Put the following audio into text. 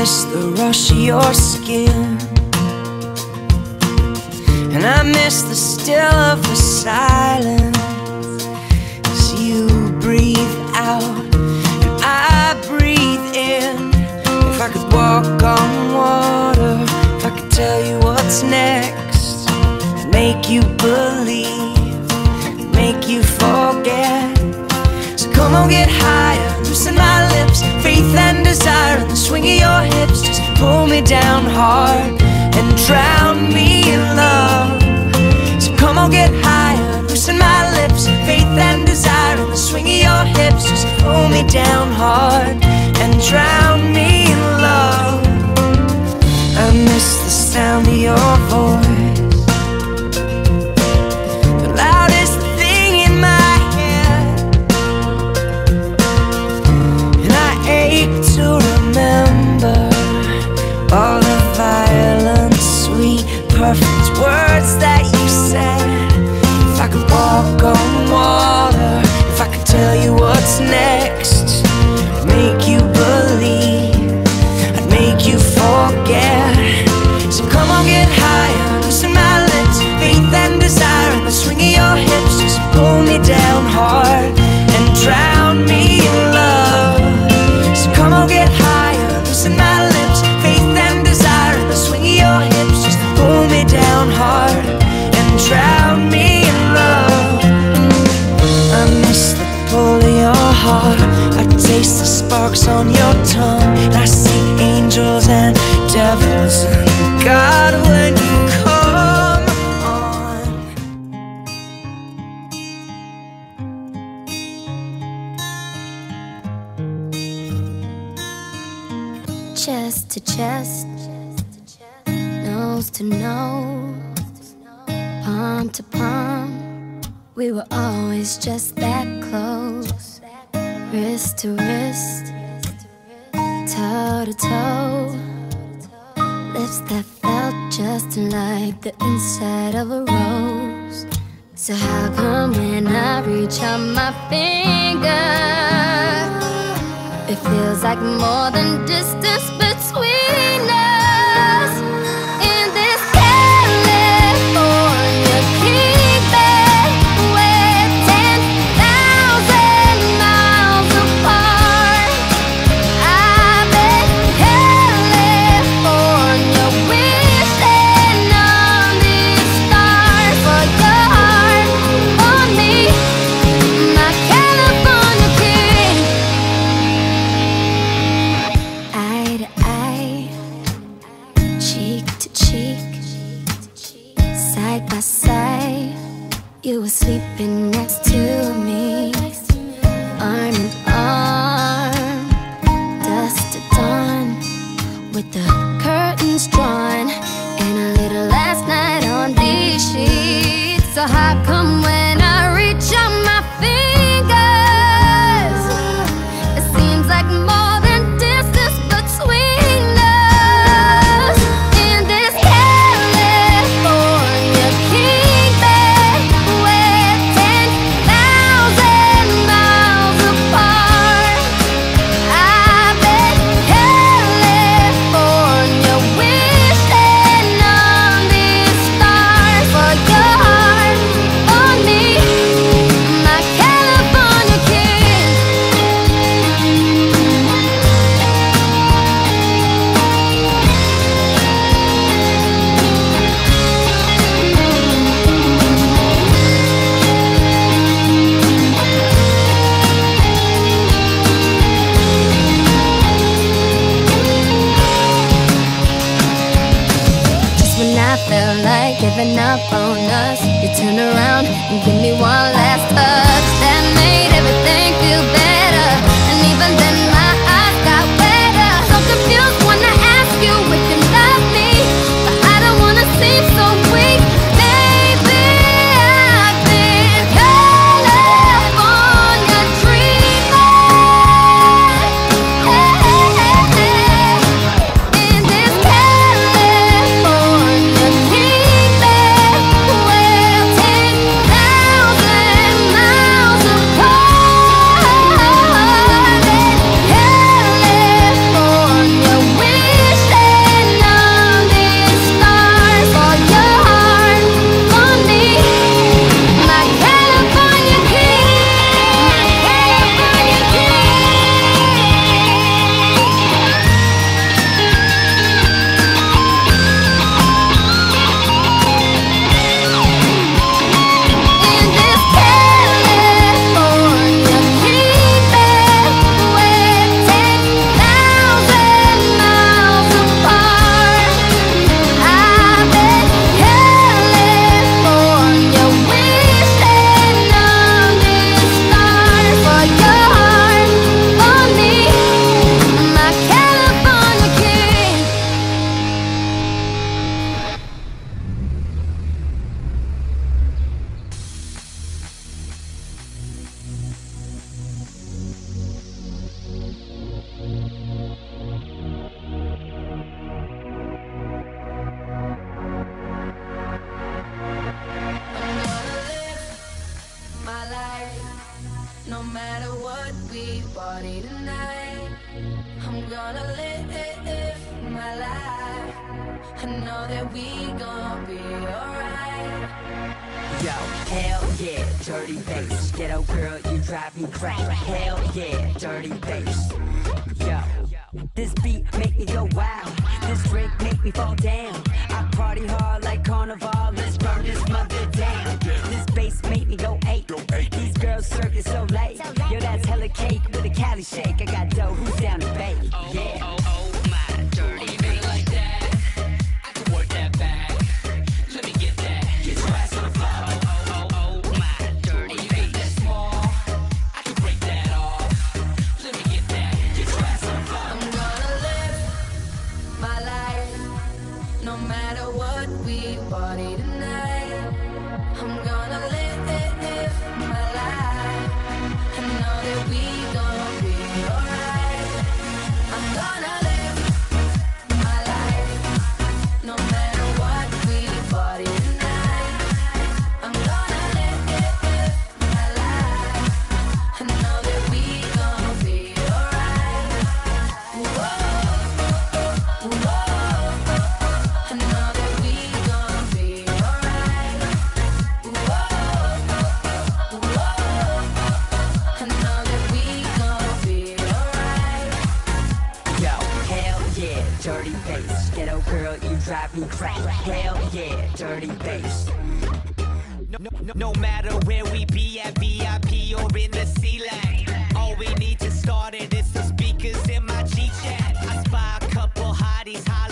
Miss the rush of your skin. And I miss the still of the silence me down hard and drown me in love. So come on, get higher, loosen my lips, faith and desire, and the swing of your hips just pull me down hard and drown me in love. I miss the sound of your voice, me down hard and drown me in love. So come on, get higher, loosen my lips, faith and desire, and the swing of your hips just pull me down hard and drown me in love. I miss the pull of your heart. I taste the sparks on your tongue. And I see angels and devils God when chest to chest, nose to nose, palm to palm. We were always just that close, wrist to wrist, toe to toe. Lips that felt just like the inside of a rose. So how come when I reach out my finger? It feels like more than distance like more on us, you turn around and give me one last touch matter what we party tonight. I'm gonna live my life. I know that we gon' be alright. Yo, hell yeah, dirty bass. Ghetto girl, you drive me crazy. Hell yeah, dirty bass. Yo, this beat make me go wild. This drink make me fall down. I party hard like carnival. Let's burn this mother down. This bass make me go eight. These girls circus so late. Yo, that's hella cake with a Cali shake. I got dough. Who's down to bake? Yeah. Party tonight. I'm gonna who crack. Hell yeah, dirty bass. No, no, no matter where we be at VIP or in the C-Lag All we need to start it is the speakers in my G-Chat I spy a couple hotties hollering